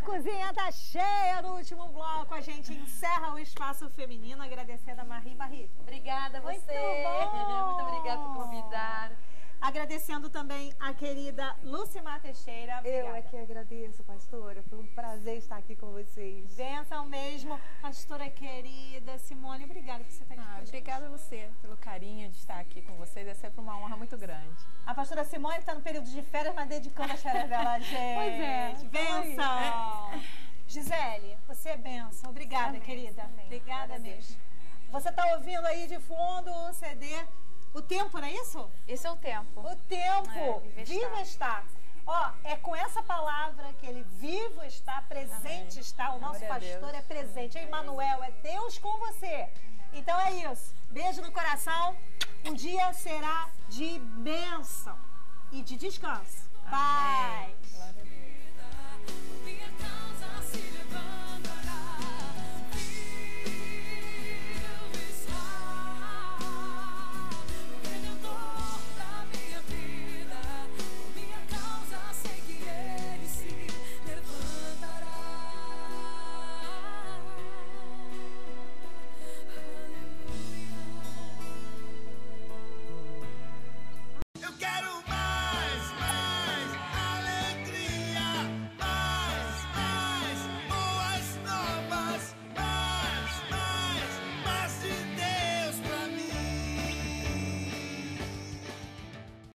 cozinha tá cheia no último bloco. A gente encerra o espaço feminino agradecendo a Marie Barrico. Obrigada a você. Muito bom. Muito obrigada por convidar. Agradecendo também a querida Lucimar Teixeira. Obrigada. Eu é que agradeço, pastora. Foi um prazer estar aqui com vocês. Benção mesmo. Pastora querida Simone, obrigada por você estar aqui ah, com. Obrigada a você pelo carinho de estar aqui com vocês. É sempre uma honra muito grande. A pastora Simone está no período de férias, mas dedicando a xerebela a gente. Pois é. Benção. É benção. Obrigada, Amém, querida. amém. Obrigada mesmo. Você está ouvindo aí de fundo o CD O Tempo, não é isso? Esse é o tempo. O Tempo. É, viva está. Ó, é com essa palavra que ele vivo está, presente Amém. está. O nosso Glória pastor é presente. É Emmanuel, é Deus com você. Então é isso. Beijo no coração. Um dia será de bênção e de descanso. Amém. Deus.